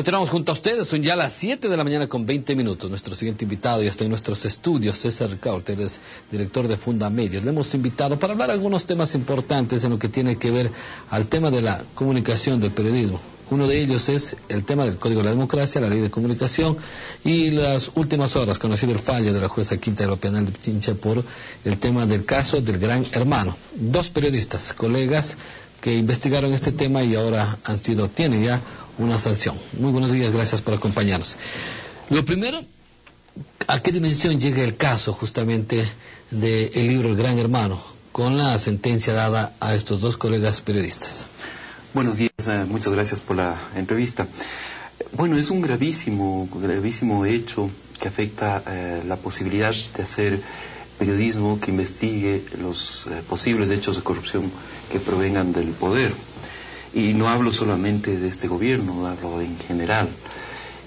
Continuamos junto a ustedes, son ya las 7 de la mañana con 20 minutos. Nuestro siguiente invitado ya está en nuestros estudios, César Cauter, es director de Fundamedios. Le hemos invitado para hablar algunos temas importantes en lo que tiene que ver al tema de la comunicación, del periodismo. Uno de ellos es el tema del Código de la Democracia, la Ley de Comunicación y las últimas horas, conocido el fallo de la jueza Quinta de Penal de Pichincha por el tema del caso del Gran Hermano. Dos periodistas, colegas, que investigaron este tema y ahora han sido, tienen ya una sanción. Muy buenos días, gracias por acompañarnos. Lo primero, ¿a qué dimensión llega el caso justamente del libro El Gran Hermano con la sentencia dada a estos dos colegas periodistas? Buenos días, eh, muchas gracias por la entrevista. Bueno, es un gravísimo, gravísimo hecho que afecta eh, la posibilidad de hacer periodismo que investigue los eh, posibles hechos de corrupción que provengan del poder. Y no hablo solamente de este gobierno, hablo en general.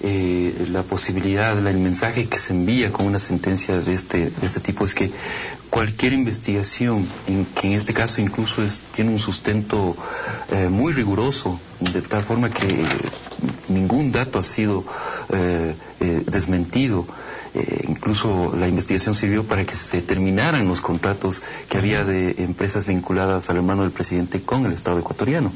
Eh, la posibilidad, el mensaje que se envía con una sentencia de este, de este tipo es que cualquier investigación, en, que en este caso incluso tiene un sustento eh, muy riguroso, de tal forma que ningún dato ha sido eh, desmentido, eh, incluso la investigación sirvió para que se terminaran los contratos que había de empresas vinculadas al hermano del presidente con el Estado ecuatoriano.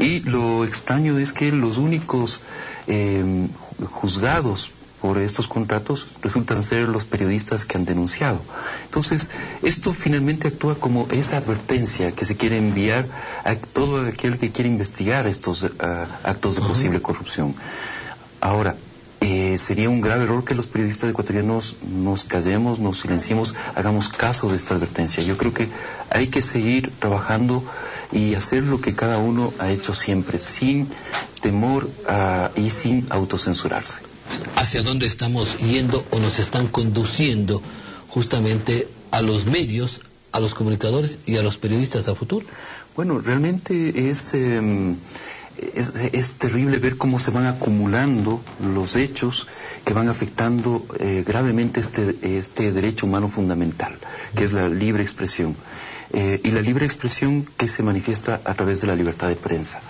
Y lo extraño es que los únicos eh, juzgados por estos contratos resultan ser los periodistas que han denunciado. Entonces, esto finalmente actúa como esa advertencia que se quiere enviar a todo aquel que quiere investigar estos eh, actos de posible corrupción. Ahora, eh, sería un grave error que los periodistas ecuatorianos nos callemos, nos silenciemos, hagamos caso de esta advertencia. Yo creo que hay que seguir trabajando y hacer lo que cada uno ha hecho siempre, sin temor y sin autocensurarse. ¿Hacia dónde estamos yendo o nos están conduciendo justamente a los medios, a los comunicadores y a los periodistas a futuro? Bueno, realmente es... Em, es, terrible ver cómo se van acumulando los hechos que van afectando eh, gravemente este, este derecho humano fundamental, que es la libre expresión. Eh, y la libre expresión que se manifiesta a través de la libertad de prensa.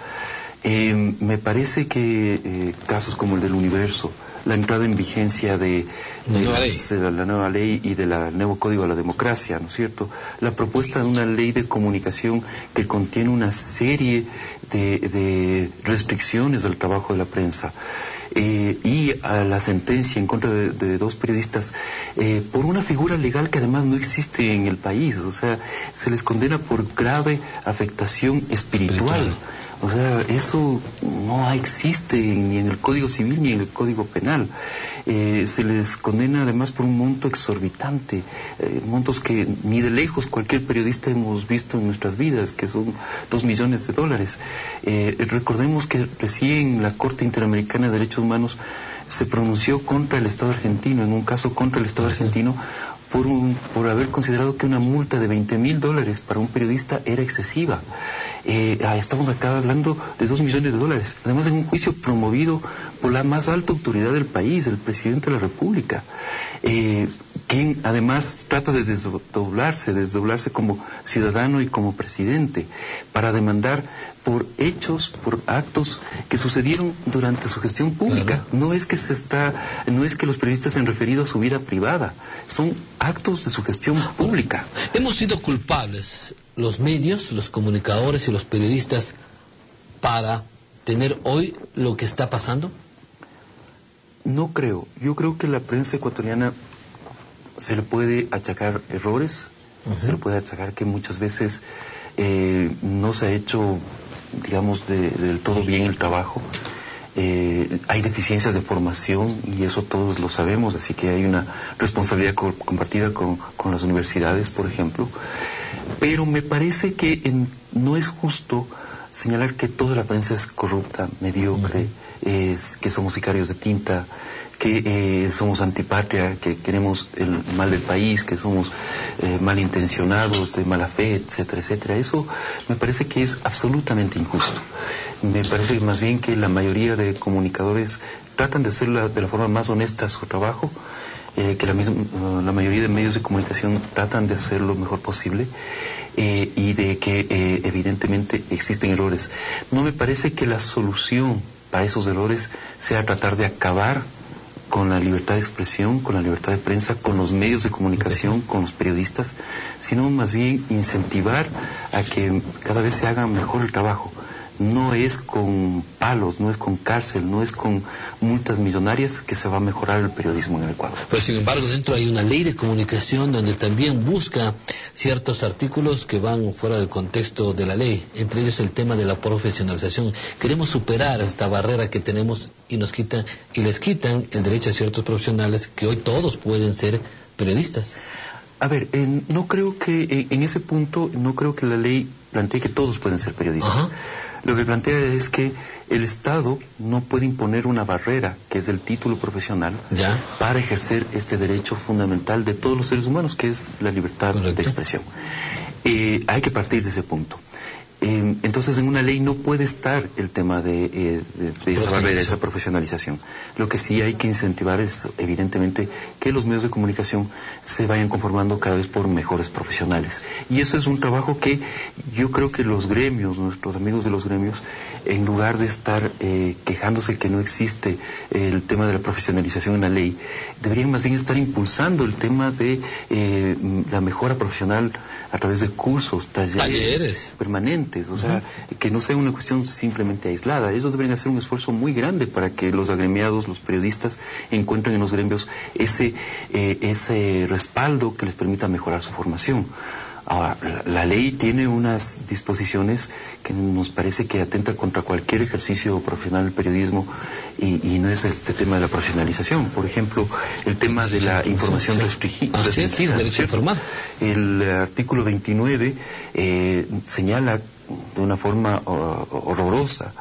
Eh, me parece que casos como el del universo, la entrada en vigencia de, la, nueva ley y del nuevo código de la democracia, ¿no es cierto? La propuesta de una ley de comunicación que contiene una serie de, restricciones del trabajo de la prensa. Eh, y a la sentencia en contra de, dos periodistas eh, por una figura legal que además no existe en el país, o sea, se les condena por grave afectación espiritual. O sea, eso no existe ni en el Código Civil ni en el Código Penal. Eh, se les condena además por un monto exorbitante, eh, montos que ni de lejos cualquier periodista hemos visto en nuestras vidas, que son dos millones de dólares. Eh, recordemos que recién la Corte Interamericana de Derechos Humanos se pronunció contra el Estado argentino, en un caso contra el Estado argentino, por, por haber considerado que una multa de 20 mil dólares para un periodista era excesiva. Eh, ah, estamos acá hablando de 2 millones de dólares. Además, en un juicio promovido por la más alta autoridad del país, el presidente de la República, eh, quien además trata de desdoblarse, desdoblarse como ciudadano y como presidente, para demandar por hechos, por actos que sucedieron durante su gestión pública. No es que se está, no es que los periodistas se han referido a su vida privada, son actos de su gestión pública. Hemos sido culpables los medios, los comunicadores y los periodistas para tener hoy lo que está pasando. No creo. Yo creo que la prensa ecuatoriana se le puede achacar errores, se le puede achacar que muchas veces eh, no se ha hecho digamos, de, del todo bien el trabajo. Eh, hay deficiencias de formación y eso todos lo sabemos, así que hay una responsabilidad compartida con, las universidades, por ejemplo. Pero me parece que no es justo señalar que toda la prensa es corrupta, mediocre, es, que somos sicarios de tinta, que eh, somos antipatria, que queremos el mal del país, que somos eh, malintencionados, de mala fe, etcétera, etcétera. Eso me parece que es absolutamente injusto. Me parece más bien que la mayoría de comunicadores tratan de hacer de la forma más honesta su trabajo, eh, que la, la, mayoría de medios de comunicación tratan de hacer lo mejor posible y de que evidentemente existen errores. No me parece que la solución para esos errores sea tratar de acabar con la libertad de expresión, con la libertad de prensa, con los medios de comunicación, con los periodistas, sino más bien incentivar a que cada vez se haga mejor el trabajo no es con palos, no es con cárcel, no es con multas millonarias que se va a mejorar el periodismo en el Ecuador. Pero sin embargo, dentro hay una ley de comunicación donde también busca ciertos artículos que van fuera del contexto de la ley, entre ellos el tema de la profesionalización. Queremos superar esta barrera que tenemos y nos quitan y les quitan el derecho a ciertos profesionales que hoy todos pueden ser periodistas. A ver, no creo que en ese punto no creo que la ley plantee que todos pueden ser periodistas. Lo que plantea es que el Estado no puede imponer una barrera, que es el título profesional, para ejercer este derecho fundamental de todos los seres humanos, que es la libertad de expresión. Eh, hay que partir de ese punto. Eh, entonces, en una ley no puede estar el tema de, eh, esa barrera, esa profesionalización. Lo que sí hay que incentivar es, evidentemente, que los medios de comunicación se vayan conformando cada vez por mejores profesionales. Y eso es un trabajo que yo creo que los gremios, nuestros amigos de los gremios, en lugar de estar eh, quejándose que no existe el tema de la profesionalización en la ley, deberían más bien estar impulsando el tema de la mejora profesional a través de cursos, talleres, permanentes, o sea, que no sea una cuestión simplemente aislada. Ellos deberían hacer un esfuerzo muy grande para que los agremiados, los periodistas, encuentren en los gremios ese, eh, ese respaldo que les permita mejorar su formación. Ahora, la, ley tiene unas disposiciones que nos parece que atenta contra cualquier ejercicio profesional del periodismo y, no es este tema de la profesionalización. Por ejemplo, el tema de la información restringida. el artículo 29 eh, señala de una forma horrorosa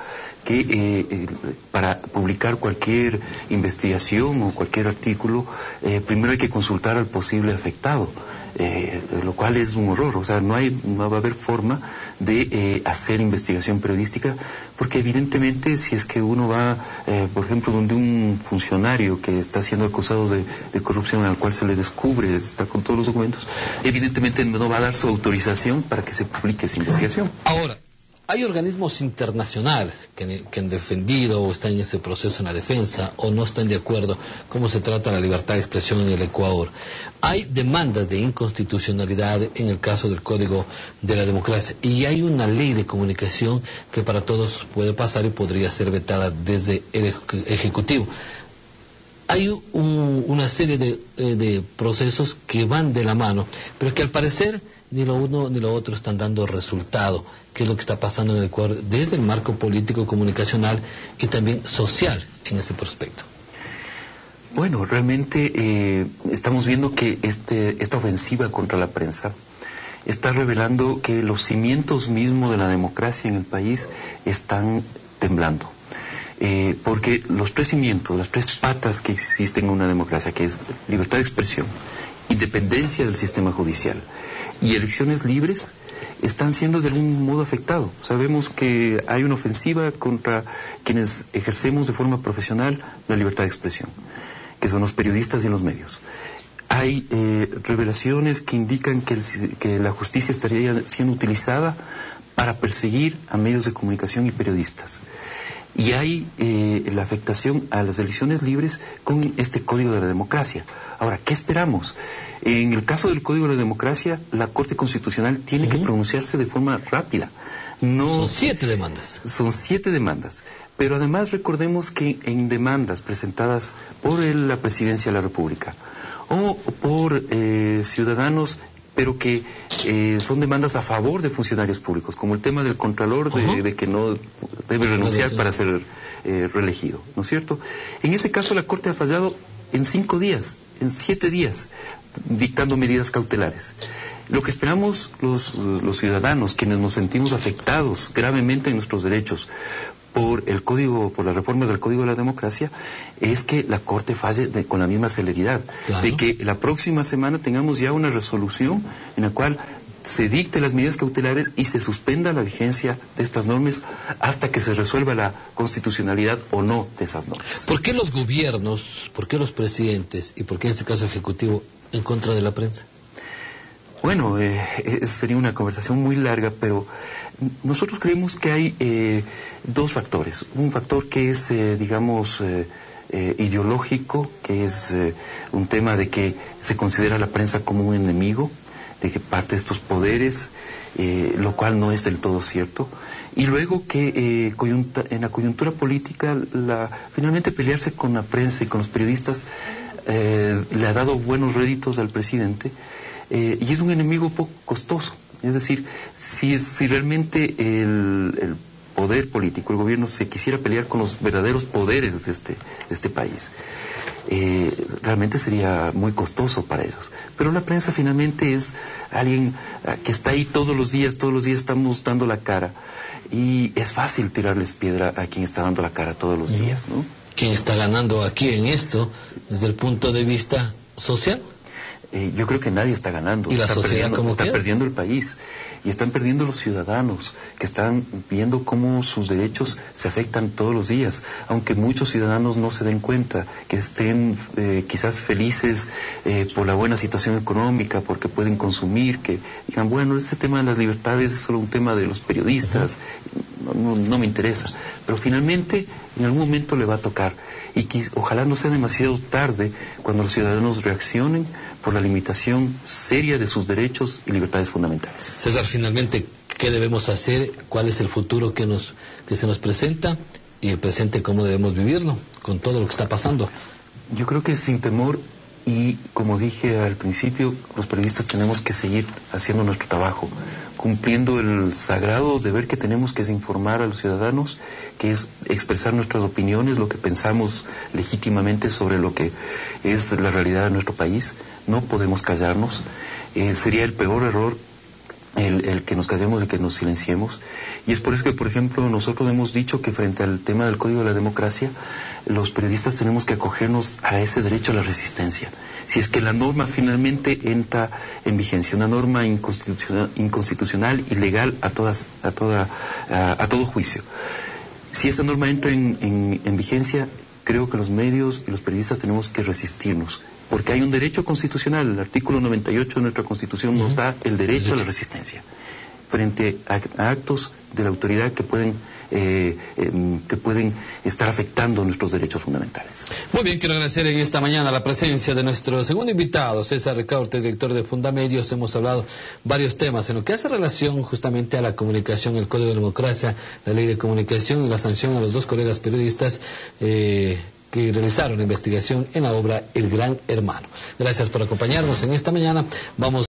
que eh, para publicar cualquier investigación o cualquier artículo, eh, primero hay que consultar al posible afectado. Eh, lo cual es un horror. O sea, no, hay, no va a haber forma de eh, hacer investigación periodística, porque evidentemente si es que uno va, eh, por ejemplo, donde un funcionario que está siendo acusado de, de, corrupción al cual se le descubre, está con todos los documentos, evidentemente no va a dar su autorización para que se publique esa investigación. Ahora, hay organismos internacionales que, han defendido o están en ese proceso en la defensa o no están de acuerdo cómo se trata la libertad de expresión en el Ecuador. Hay demandas de inconstitucionalidad en el caso del Código de la Democracia y hay una ley de comunicación que para todos puede pasar y podría ser vetada desde el Ejecutivo. Hay una serie eh, de procesos que van de la mano, pero que al parecer ni lo uno ni lo otro están dando resultado, que es lo que está pasando en el Ecuador desde el marco político, comunicacional y también social en ese prospecto. Bueno, realmente eh, estamos viendo que este, esta ofensiva contra la prensa está revelando que los cimientos mismos de la democracia en el país están temblando. Eh, porque los tres cimientos, las tres patas que existen en una democracia, que es libertad de expresión, independencia del sistema judicial y elecciones libres están siendo de algún modo afectados. Sabemos que hay una ofensiva contra quienes ejercemos de forma profesional la libertad de expresión, que son los periodistas y los medios. Hay eh, revelaciones que indican que, que la justicia estaría siendo utilizada para perseguir a medios de comunicación y periodistas y hay eh, la afectación a las elecciones libres con este Código de la Democracia. Ahora, ¿qué esperamos? En el caso del Código de la Democracia, la Corte Constitucional tiene que pronunciarse de forma rápida. No, son siete demandas. Son siete demandas. Pero además recordemos que en demandas presentadas por la Presidencia de la República o por eh, ciudadanos pero que eh, son demandas a favor de funcionarios públicos, como el tema del Contralor de, que no debe renunciar para ser eh, reelegido, ¿no es cierto? En ese caso la Corte ha fallado en cinco días, en siete días, dictando medidas cautelares. Lo que esperamos los, los ciudadanos, quienes nos sentimos afectados gravemente en nuestros derechos por el código, por las reformas del Código de la Democracia, es que la Corte falle con la misma celeridad, de que la próxima semana tengamos ya una resolución en la cual se dicte las medidas cautelares y se suspenda la vigencia de estas normas hasta que se resuelva la constitucionalidad o no de esas normas. ¿Por qué los gobiernos, por qué los presidentes y por qué en este caso el Ejecutivo en contra de la prensa? Bueno, eh, sería una conversación muy larga, pero nosotros creemos que hay eh, dos factores. Un factor que es, eh, digamos, ideológico, que es un tema de que se considera la prensa como un enemigo, de que parte de estos poderes, lo cual no es del todo cierto. Y luego que en la coyuntura política, la, finalmente pelearse con la prensa y con los periodistas le ha dado buenos réditos al presidente eh, y es un enemigo poco costoso. Es decir, si, si realmente el, poder político, el gobierno, se quisiera pelear con los verdaderos poderes de este, de este país, eh, realmente sería muy costoso para ellos. Pero la prensa finalmente es alguien ah, que está ahí todos los días, todos los días estamos dando la cara. Y es fácil tirarles piedra a quien está dando la cara todos los días, ¿no? ¿Quién está ganando aquí en esto desde el punto de vista social? Eh, yo creo que nadie está ganando. ¿Y la está sociedad perdiendo, está perdiendo el país. Y están perdiendo los ciudadanos, que están viendo cómo sus derechos se afectan todos los días. Aunque muchos ciudadanos no se den cuenta, que estén eh, quizás felices eh, por la buena situación económica, porque pueden consumir, que digan, bueno, este tema de las libertades es solo un tema de los periodistas, no, me interesa. Pero finalmente, en algún momento le va a tocar. Y que, ojalá no sea demasiado tarde cuando los ciudadanos reaccionen por la limitación seria de sus derechos y libertades fundamentales. César, finalmente, ¿qué debemos hacer? ¿Cuál es el futuro que, nos, que se nos presenta? Y el presente, ¿cómo debemos vivirlo con todo lo que está pasando? Yo creo que sin temor y como dije al principio, los periodistas tenemos que seguir haciendo nuestro trabajo, cumpliendo el sagrado deber que tenemos que es informar a los ciudadanos, que es expresar nuestras opiniones, lo que pensamos legítimamente sobre lo que es la realidad de nuestro país. No podemos callarnos. Eh, sería el peor error el, que nos callemos, el que nos silenciemos. Y es por eso que, por ejemplo, nosotros hemos dicho que frente al tema del Código de la Democracia, los periodistas tenemos que acogernos a ese derecho a la resistencia. Si es que la norma finalmente entra en vigencia, una norma inconstitucional, inconstitucional ilegal a, todas, a, toda, a, todo juicio. Si esa norma entra en, en vigencia, creo que los medios y los periodistas tenemos que resistirnos, porque hay un derecho constitucional, el artículo 98 de nuestra Constitución nos da el derecho a la resistencia frente a, actos de la autoridad que pueden eh, que pueden estar afectando nuestros derechos fundamentales. Muy bien, quiero agradecer en esta mañana la presencia de nuestro segundo invitado, César Recaurte, director de Fundamedios. Hemos hablado varios temas en lo que hace relación justamente a la comunicación, el Código de Democracia, la Ley de Comunicación y la sanción a los dos colegas periodistas. Eh, que realizaron investigación en la obra El Gran Hermano. Gracias por acompañarnos en esta mañana. Vamos